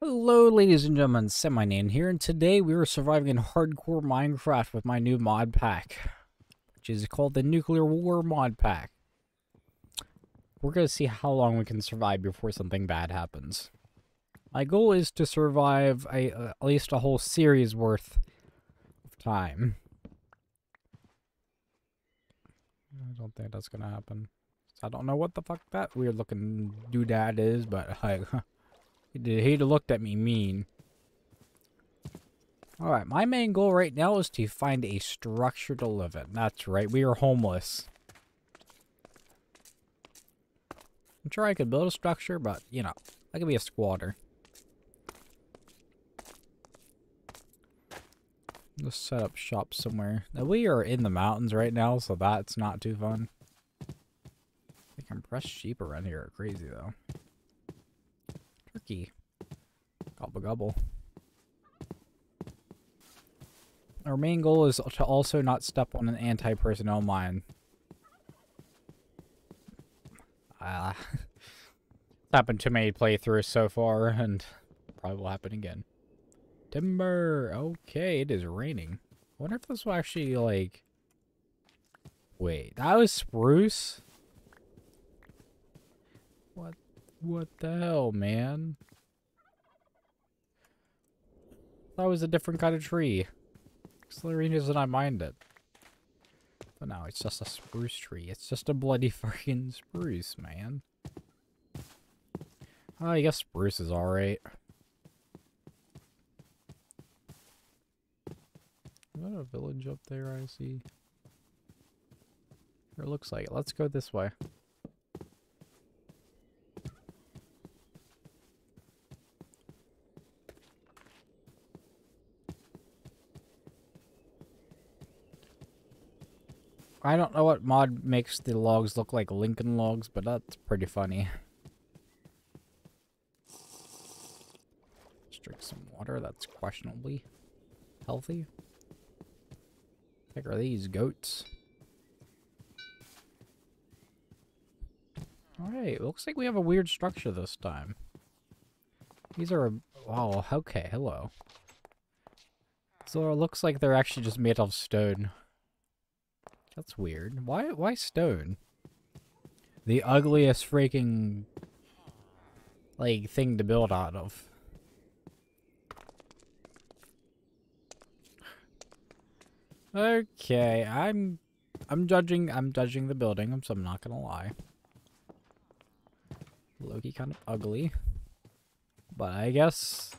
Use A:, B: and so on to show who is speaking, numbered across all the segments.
A: Hello ladies and gentlemen, Semi Neon here, and today we are surviving in hardcore Minecraft with my new mod pack, which is called the Nuclear War Mod Pack. We're gonna see how long we can survive before something bad happens. My goal is to survive a, uh, at least a whole series worth of time. I don't think that's gonna happen. I don't know what the fuck that weird looking doodad is, but like, he he'd looked at me mean. Alright, my main goal right now is to find a structure to live in. That's right, we are homeless. I'm sure I could build a structure, but, you know, I could be a squatter. Let's set up shop somewhere. Now, we are in the mountains right now, so that's not too fun. The compressed sheep around here are crazy, though. Turkey. Gobble gobble. Our main goal is to also not step on an anti-personnel mine. Ah. Uh, happened too many playthroughs so far, and probably will happen again. Timber! Okay, it is raining. I wonder if this will actually, like... Wait, that was spruce? What the hell, man? That was a different kind of tree. Slurry doesn't I mind it. But now it's just a spruce tree. It's just a bloody fucking spruce, man. Oh, I guess spruce is alright. Is that a village up there I see? It looks like it. Let's go this way. I don't know what mod makes the logs look like Lincoln logs, but that's pretty funny. Let's drink some water that's questionably healthy. Heck are these goats? Alright, looks like we have a weird structure this time. These are... Oh, okay, hello. So it looks like they're actually just made of stone. That's weird. Why why stone? The ugliest freaking like thing to build out of. Okay, I'm I'm judging I'm judging the building, so I'm not gonna lie. lowkey kind of ugly. But I guess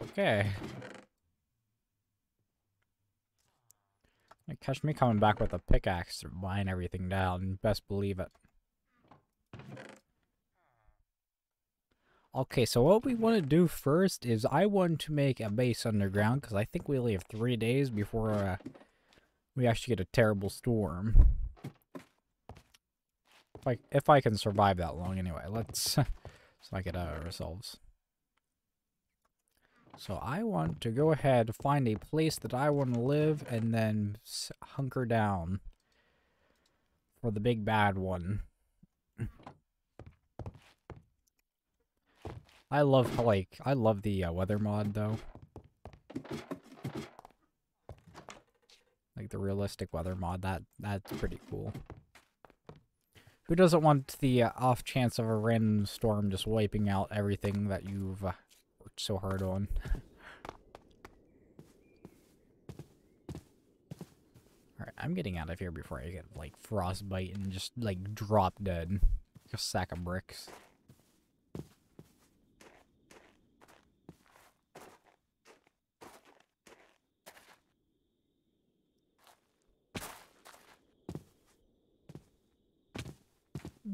A: Okay. Catch me coming back with a pickaxe to mine everything down. Best believe it. Okay, so what we want to do first is I want to make a base underground because I think we only have three days before uh, we actually get a terrible storm. If I, if I can survive that long anyway, let's, let's get out of ourselves. So I want to go ahead, find a place that I want to live, and then hunker down for the big bad one. I love, like, I love the uh, weather mod, though. Like, the realistic weather mod, that that's pretty cool. Who doesn't want the uh, off chance of a random storm just wiping out everything that you've uh, so hard on. Alright, I'm getting out of here before I get, like, frostbite and just, like, drop dead. Like a sack of bricks.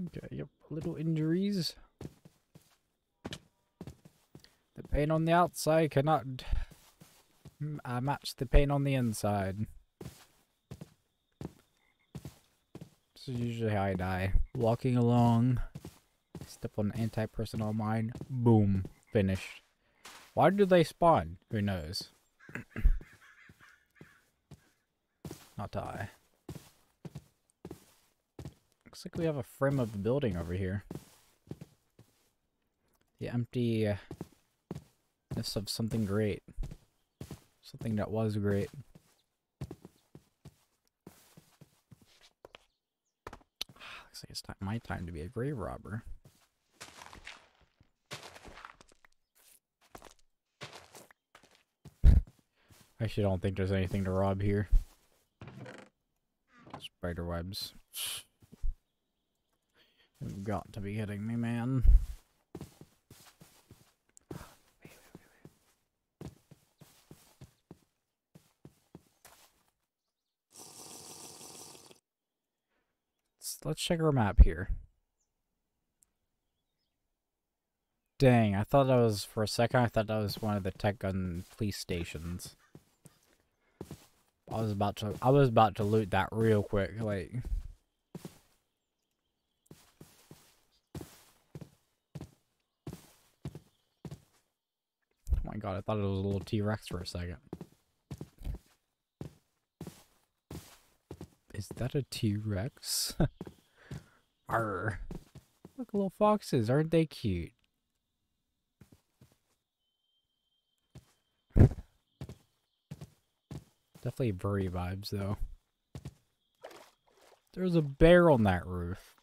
A: Okay, yep, little injuries. Pain on the outside cannot uh, match the pain on the inside. This is usually how I die. Walking along, step on anti-personnel mine, boom, finished. Why do they spawn? Who knows? Not die. Looks like we have a frame of the building over here. The empty of something great. Something that was great. Ah, looks like it's time, my time to be a grave robber. I actually don't think there's anything to rob here. Spider webs. You've got to be kidding me, man. Let's, check our map here. Dang, I thought that was, for a second, I thought that was one of the tech gun police stations. I was about to, I was about to loot that real quick, like. Oh my god, I thought it was a little T-Rex for a second. Is that a T-Rex? Arr. Look, little foxes, aren't they cute? Definitely Bury vibes, though. There's a bear on that roof.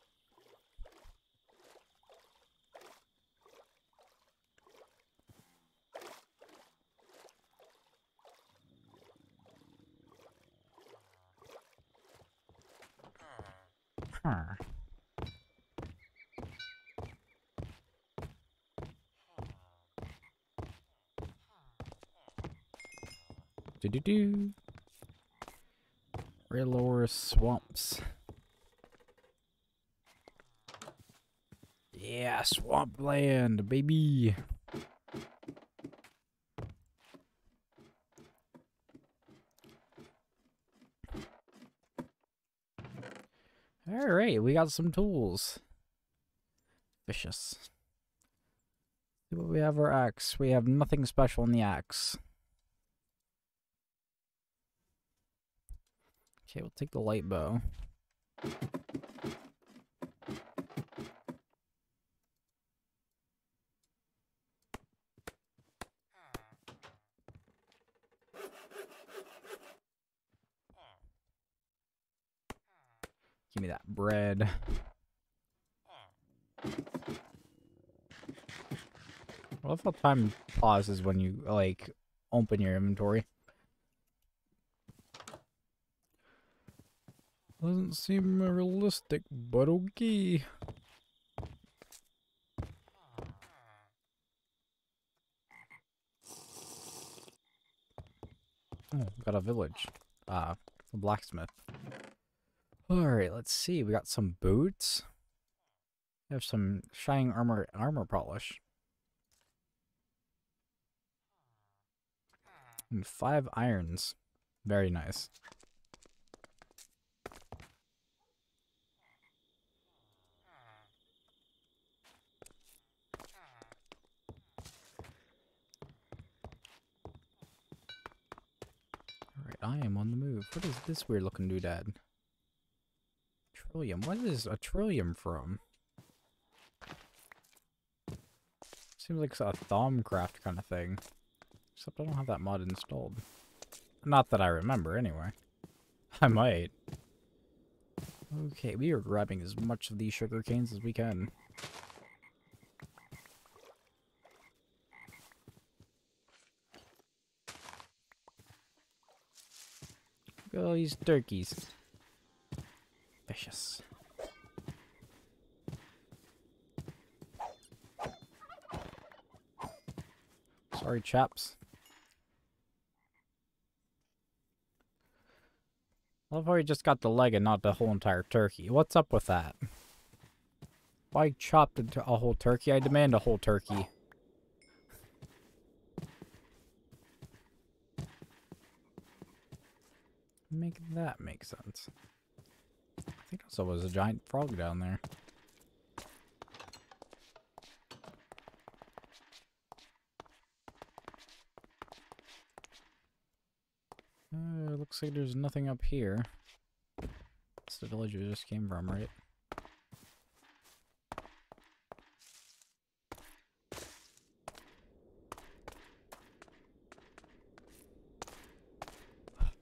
A: Huh. Do do. Swamps. Yeah, swampland, baby. Alright, we got some tools. Vicious. What we have our axe. We have nothing special in the axe. Okay, we'll take the light bow. Give me that bread. I love how time pauses when you, like, open your inventory. Doesn't seem realistic, but okay. Oh, got a village. Uh, a blacksmith. Alright, let's see. We got some boots. We have some shining armor armor polish. And five irons. Very nice. I am on the move. What is this weird looking doodad? Trillium. What is a trillium from? Seems like a Thaumcraft kind of thing. Except I don't have that mod installed. Not that I remember, anyway. I might. Okay, we are grabbing as much of these sugar canes as we can. Look at all these turkeys. Vicious. Sorry, chaps. Love how he just got the leg and not the whole entire turkey. What's up with that? Why chop a whole turkey? I demand a whole turkey. makes sense. I think also was a giant frog down there. Uh, looks like there's nothing up here. It's the village we just came from, right?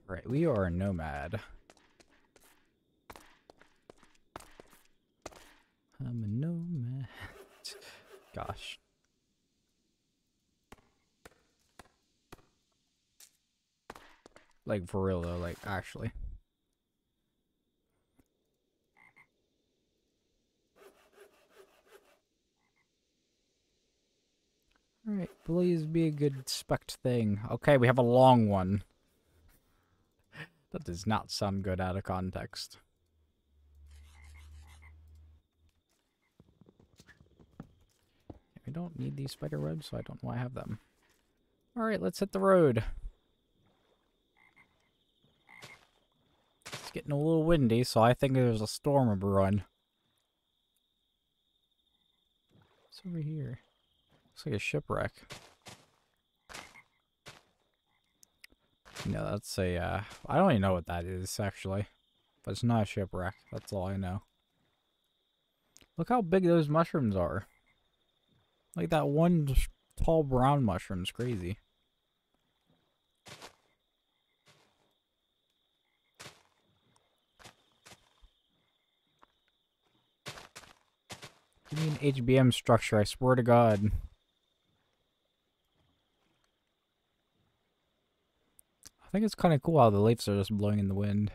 A: Right, we are a nomad. Gosh. Like, for real, though, like, actually. Alright, please be a good spect thing. Okay, we have a long one. That does not sound good out of context. We don't need these spider webs, so I don't know why I have them. Alright, let's hit the road. It's getting a little windy, so I think there's a storm brewing. What's over here? Looks like a shipwreck. No, that's a, uh, I don't even know what that is, actually. But it's not a shipwreck. That's all I know. Look how big those mushrooms are. Like that one tall brown mushroom's crazy. Give me an HBM structure, I swear to God. I think it's kind of cool how the leaves are just blowing in the wind.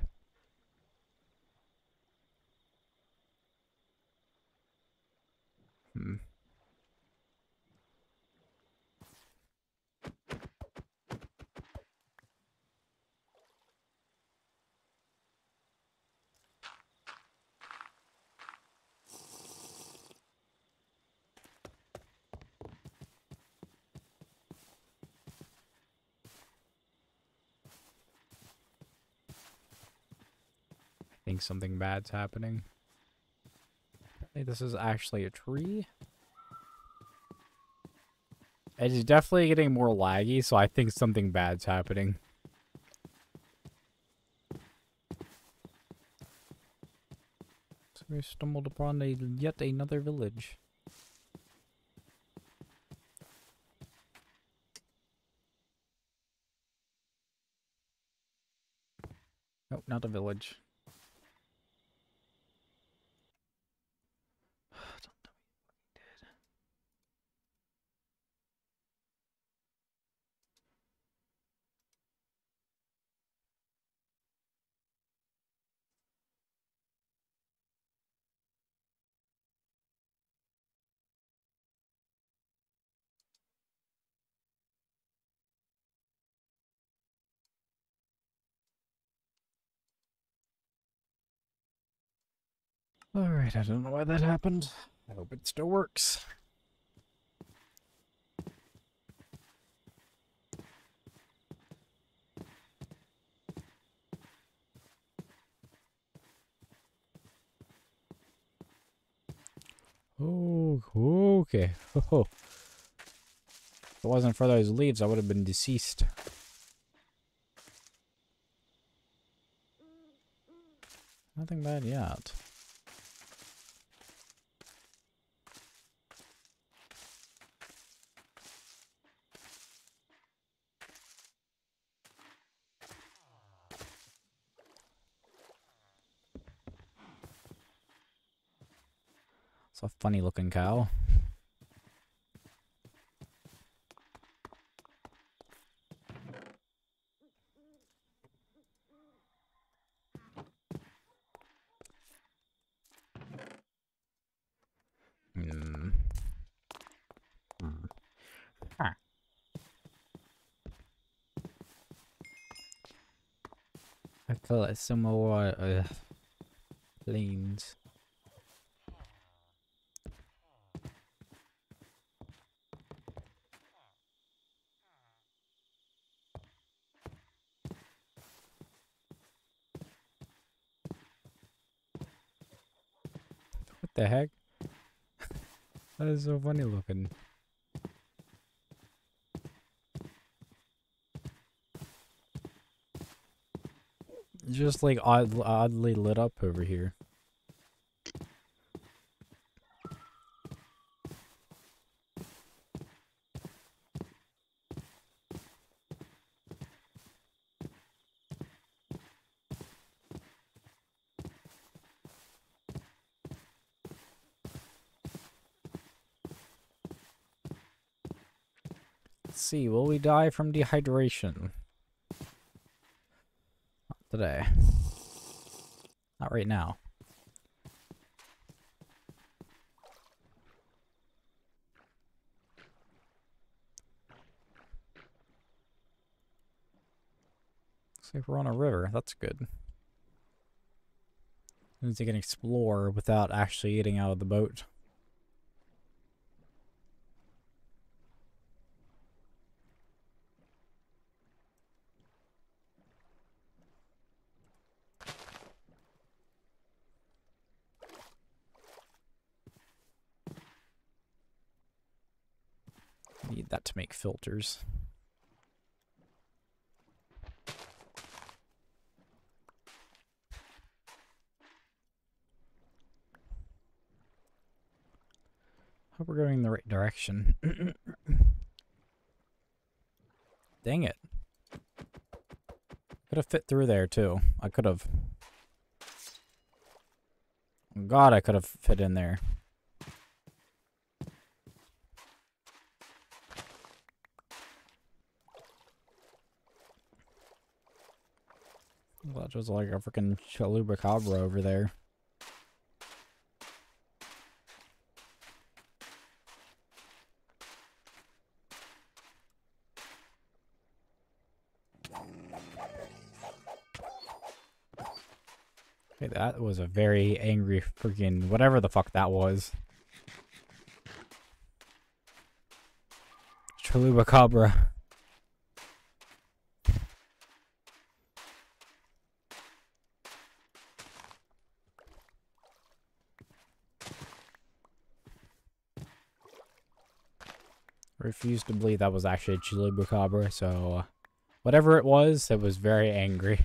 A: Think something bad's happening. Apparently this is actually a tree. It is definitely getting more laggy, so I think something bad's happening. So we stumbled upon a yet another village. Nope, not a village. Alright, I don't know why that happened. I hope it still works. Oh, okay. Oh. If it wasn't for those leaves, I would have been deceased. Nothing bad yet. Funny looking cow. Hmm. Hmm. Huh. I feel like some more uh, planes. The heck? that is so funny looking. Just like odd, oddly lit up over here. Let's die from dehydration? Not today. Not right now. Looks like we're on a river. That's good. Means you can explore without actually getting out of the boat. Need that to make filters. Hope we're going in the right direction. Dang it. Could have fit through there too. I could have. God, I could have fit in there. That was like a freaking Chalubacabra over there. Okay, that was a very angry freaking whatever the fuck that was. Chalubacabra. Refuse to believe that was actually a Chilibacabra, so uh, whatever it was, it was very angry.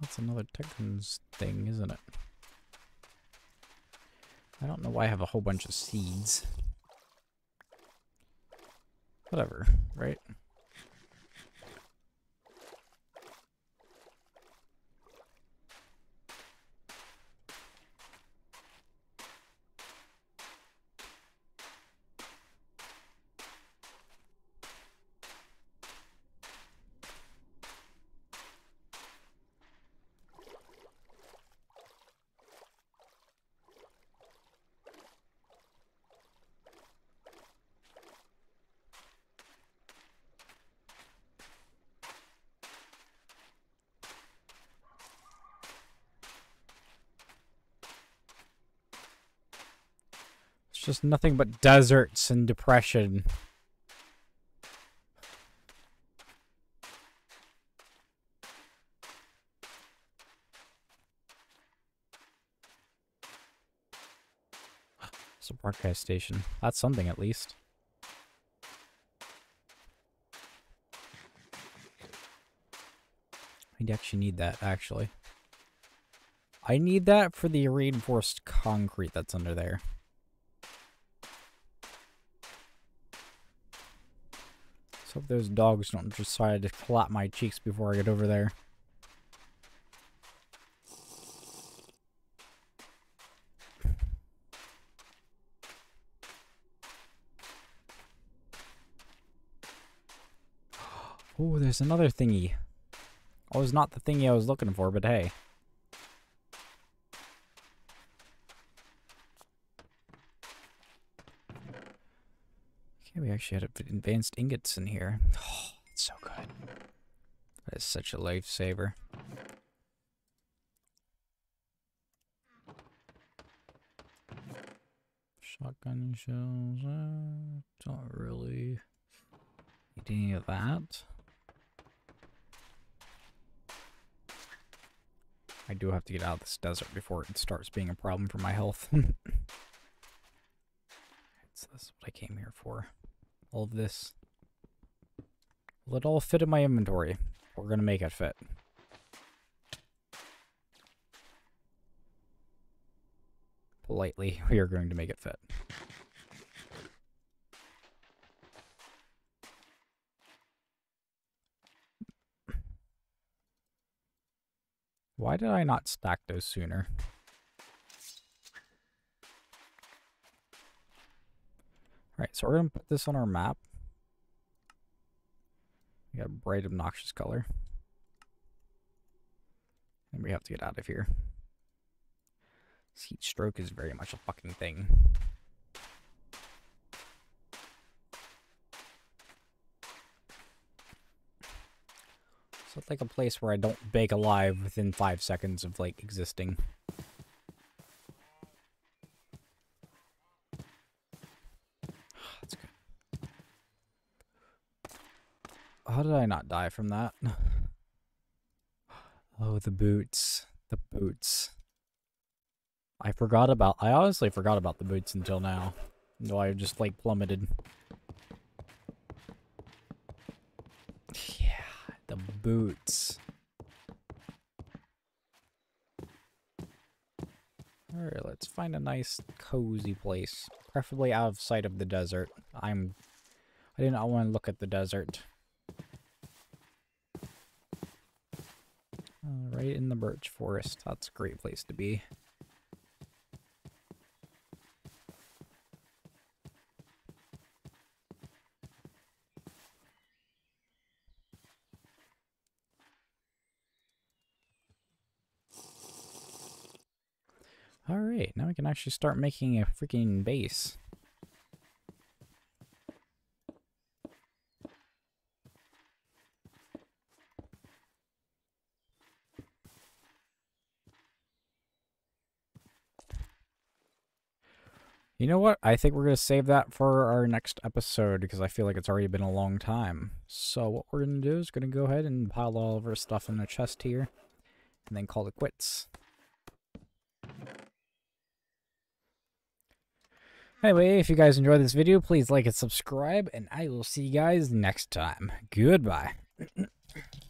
A: That's another Techguns thing, isn't it? I don't know why I have a whole bunch of seeds. Whatever, right? It's just nothing but deserts and depression. It's a broadcast station. That's something at least. I actually need that, actually. I need that for the reinforced concrete that's under there. So hope those dogs don't decide to clap my cheeks before I get over there. Oh, there's another thingy. Oh, it's not the thingy I was looking for, but hey. Actually had advanced ingots in here. Oh, it's so good. That is such a lifesaver. Shotgun shells. Uh, don't really need any of that. I do have to get out of this desert before it starts being a problem for my health. so that's what I came here for all of this. Will it all fit in my inventory? We're going to make it fit. Politely, we are going to make it fit. Why did I not stack those sooner? Alright, so we're to put this on our map. We got a bright, obnoxious color. And we have to get out of here. This heat stroke is very much a fucking thing. So it's like a place where I don't bake alive within five seconds of like existing. How did I not die from that? Oh, the boots. The boots. I forgot about- I honestly forgot about the boots until now. No, I just like plummeted. Yeah, the boots. Alright, let's find a nice, cozy place. Preferably out of sight of the desert. I'm... I did not want to look at the desert. Right in the birch forest. That's a great place to be. Alright, now we can actually start making a freaking base. You know what? I think we're going to save that for our next episode because I feel like it's already been a long time. So what we're going to do is going to go ahead and pile all of our stuff in a chest here and then call it quits. Anyway, if you guys enjoyed this video, please like and subscribe, and I will see you guys next time. Goodbye.